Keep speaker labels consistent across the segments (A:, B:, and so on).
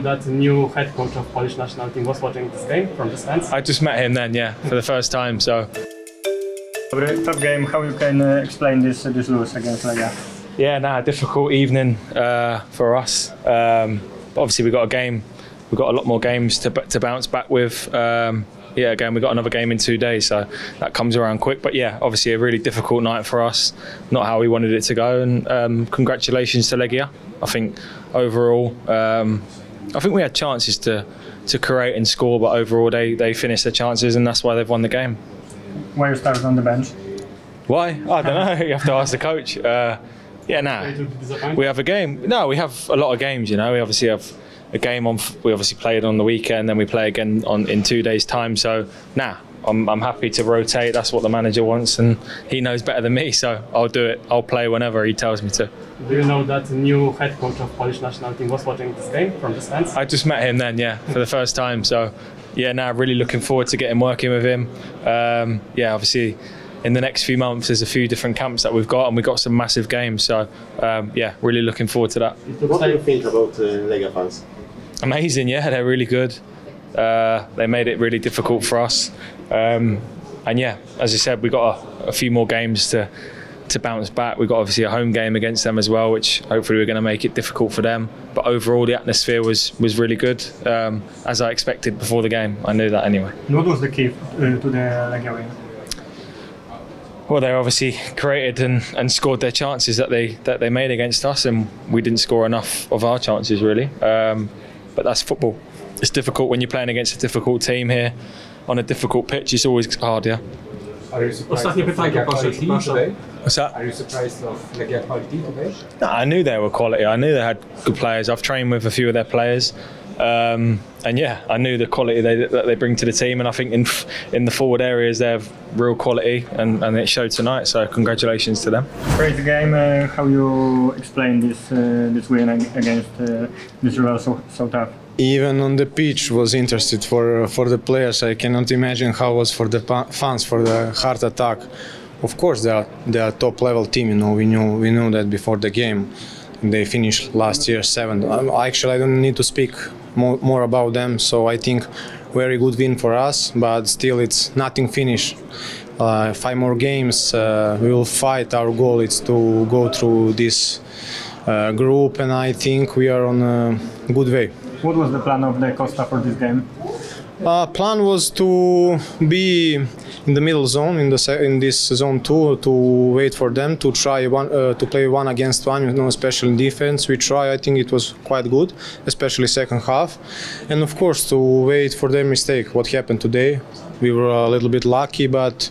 A: know that the new head coach of Polish national team was watching this game from the stands?
B: I just met him then, yeah, for the first time. So
C: Dobry, top game. How you can uh, explain this this lose against Legia?
B: yeah, nah, difficult evening uh, for us. Um, but obviously, we got a game. We've got a lot more games to to bounce back with. Um, yeah, again, we've got another game in two days, so that comes around quick. But yeah, obviously, a really difficult night for us. Not how we wanted it to go. And um, congratulations to Legia. I think overall, um, I think we had chances to to create and score, but overall, they they finished their chances, and that's why they've won the game.
C: Why you started on the bench?
B: Why? I don't know. You have to ask the coach. Uh, yeah, nah.
A: It will be disappointing.
B: We have a game. No, we have a lot of games. You know, we obviously have a game on. We obviously played on the weekend, then we play again on in two days' time. So, nah, I'm, I'm happy to rotate. That's what the manager wants, and he knows better than me. So I'll do it. I'll play whenever he tells me to.
A: Do you know that the new head coach of Polish national team was watching this game from the stands?
B: I just met him then, yeah, for the first time. So, yeah, now really looking forward to getting working with him. Um, yeah, obviously. In the next few months, there's a few different camps that we've got, and we've got some massive games. So, um, yeah, really looking forward to that.
D: What do you think about uh, Legia fans?
B: amazing. Yeah, they're really good. Uh, they made it really difficult for us, um, and yeah, as I said, we've got a, a few more games to to bounce back. We've got obviously a home game against them as well, which hopefully we're going to make it difficult for them. But overall, the atmosphere was was really good, um, as I expected before the game. I knew that anyway.
C: What was the key uh, to the Legia?
B: Well, they obviously created and, and scored their chances that they that they made against us, and we didn't score enough of our chances really. Um, but that's football. It's difficult when you're playing against a difficult team here on a difficult pitch. It's always hard, yeah.
E: Are you surprised
A: Ostatnie pytanie
E: Legia
A: poszedł,
E: quality
A: proszę.
B: What's that?
E: Are you surprised of Legia quality today?
B: No, I knew they were quality. I knew they had good players. I've trained with a few of their players, um, and yeah, I knew the quality they, that they bring to the team. And I think in in the forward areas they have real quality, and, and it showed tonight. So congratulations to them.
C: Great game. Uh, how you explain this uh, this win against uh, this rival so, so tough?
F: Even on the pitch was interested for for the players. I cannot imagine how was for the fans for the heart attack. Of course, they are they are top level team. You know, we knew we knew that before the game. They finished last year seventh. Um, Actually, I don't need to speak more, more about them. So I think very good win for us, but still it's nothing finished. Uh, five more games. Uh, we will fight. Our goal is to go through this group, and I think we are on a good way.
C: What was the plan of the Kosta for this game?
F: Uh, plan was to be in the middle zone in the in this zone two to wait for them to try one uh, to play one against one, you know, especially in defense. We try. I think it was quite good, especially second half, and of course to wait for their mistake. What happened today? We were a little bit lucky, but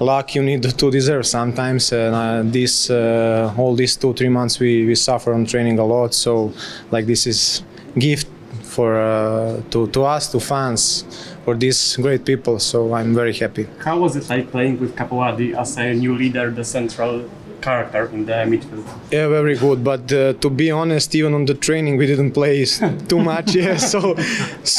F: luck you need to deserve sometimes. And uh, this uh, all these two three months we we suffer on training a lot. So like this is gift for uh, to, to us to fans for these great people so i'm very happy
A: How was it like playing with Kapuadi as a new leader, the central character in the midfield?
F: yeah very good but uh, to be honest even on the training we didn't play too much yeah so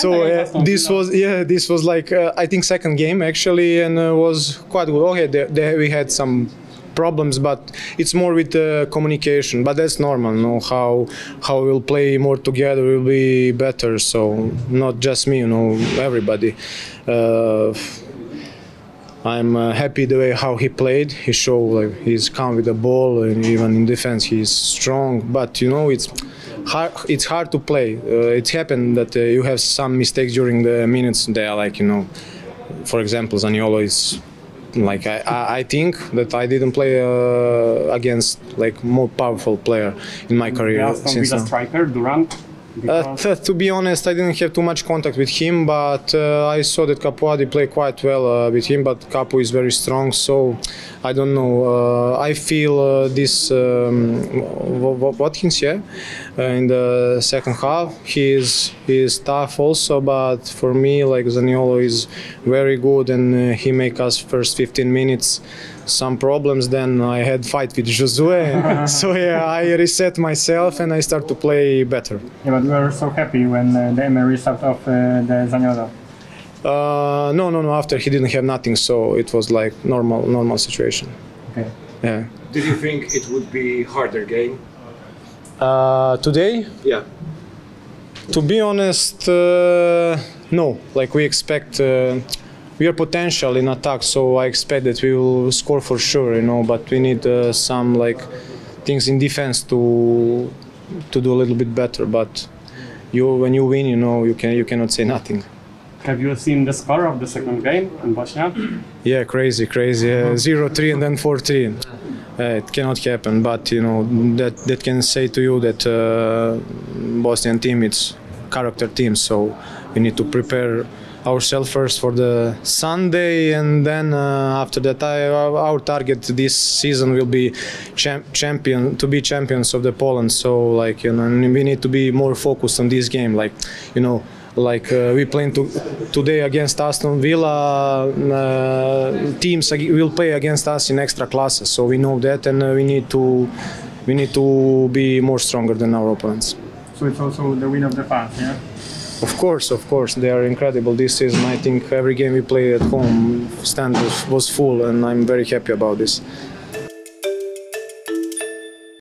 F: so uh, this was yeah this was like uh, i think second game actually and uh, was quite good. Okay there, there we had some problems but it's more with uh, communication but that's normal you know how how we'll play more together will be better so not just me you know everybody. Uh, I'm uh, happy the way how he played. He showed like he's calm with the ball, and even in defense he's strong. But you know it's hard. It's hard to play. Uh, it happened that uh, you have some mistakes during the minutes. They are like you know, for example, Zaniolo is like I, I, think that I didn't play uh, against like more powerful player in my career
A: Aston
F: since
A: Villa striker, Duran?
F: Uh, to be honest, I didn't have too much contact with him, but uh, I saw that Kapuadi played quite well uh, with him. But Capu is very strong, so I don't know. Uh, I feel uh, this um, Watkins, yeah, uh, in the second half, he is he is tough also. But for me, like Zaniolo is very good, and he make us first 15 minutes some problems. Then I had fight with Josue, so yeah, I reset myself and I start to play better.
C: Yeah, but we were so happy when uh, the Emery out of uh, the Zaniolo.
F: Uh, no, no, no. After he didn't have nothing, so it was like normal, normal situation.
C: Okay.
F: Yeah.
E: Did you think it would be harder game?
F: Uh, today,
E: Yeah.
F: To be honest, uh, no. Like we expect, uh, we are potential in attack, so I expect that we will score for sure. You know, but we need uh, some like things in defense to to do a little bit better. But you, when you win, you know, you can you cannot say nothing.
A: Have you seen the score of the second game in Bosnia?
F: Yeah, crazy, crazy. Uh, zero three and then four three. Uh, it cannot happen, but you know that that can say to you that uh, Bosnian team it's character team, so we need to prepare ourselves first for the Sunday, and then uh, after that, I, our target this season will be champ- champion to be champions of the Poland. So like you know, we need to be more focused on this game, like you know like uh, we playing to, today against Aston Villa uh, teams will play against us in extra classes so we know that and uh, we need to we need to be more stronger than our opponents
C: So it's also the win of the fans, yeah?
F: Of course of course they are incredible. This season I think every game we play at home stand was full and I'm very happy about this